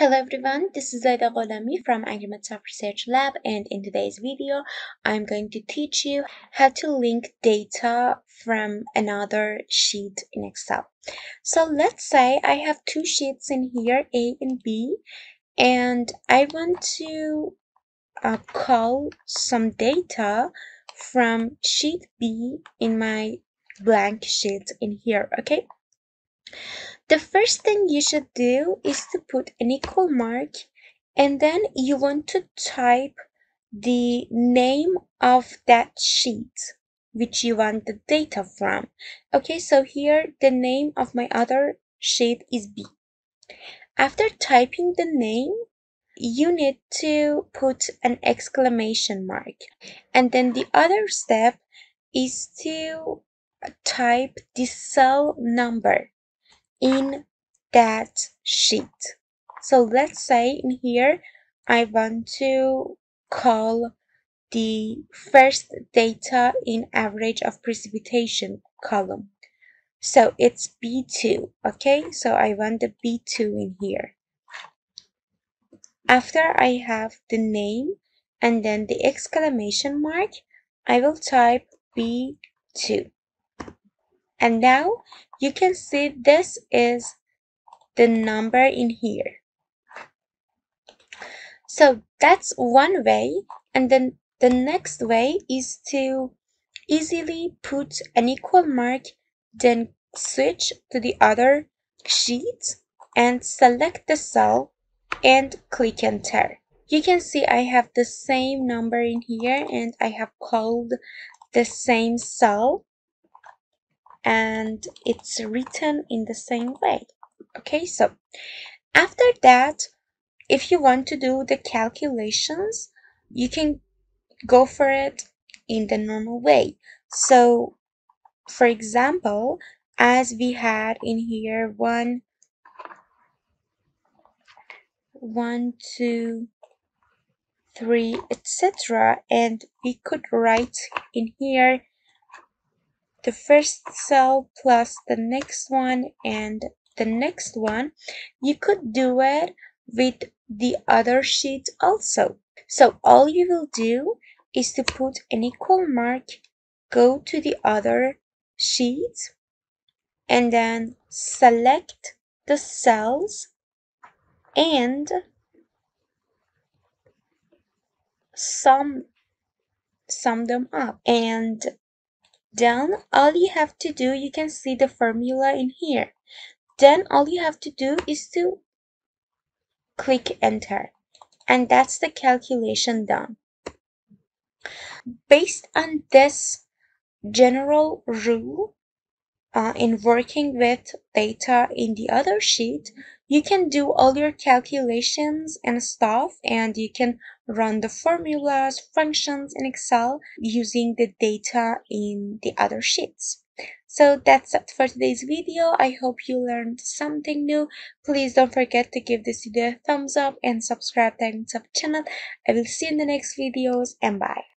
Hello everyone, this is Zaida Gholami from AgriMath Research Lab and in today's video I'm going to teach you how to link data from another sheet in Excel. So let's say I have two sheets in here, A and B, and I want to uh, call some data from sheet B in my blank sheet in here, okay? The first thing you should do is to put an equal mark and then you want to type the name of that sheet which you want the data from. Okay, so here the name of my other sheet is B. After typing the name, you need to put an exclamation mark. And then the other step is to type the cell number in that sheet. So let's say in here, I want to call the first data in average of precipitation column. So it's B2, okay? So I want the B2 in here. After I have the name and then the exclamation mark, I will type B2. And now you can see this is the number in here. So that's one way. And then the next way is to easily put an equal mark, then switch to the other sheet and select the cell and click enter. You can see I have the same number in here and I have called the same cell and it's written in the same way. Okay, so after that, if you want to do the calculations, you can go for it in the normal way. So, for example, as we had in here one, one, two, three, etc. And we could write in here the first cell plus the next one and the next one, you could do it with the other sheet also. So all you will do is to put an equal mark, go to the other sheet, and then select the cells and sum sum them up and then all you have to do, you can see the formula in here. Then all you have to do is to click enter. And that's the calculation done. Based on this general rule, uh, in working with data in the other sheet, you can do all your calculations and stuff and you can run the formulas, functions in Excel using the data in the other sheets. So that's it for today's video. I hope you learned something new. Please don't forget to give this video a thumbs up and subscribe to the channel. I will see you in the next videos and bye.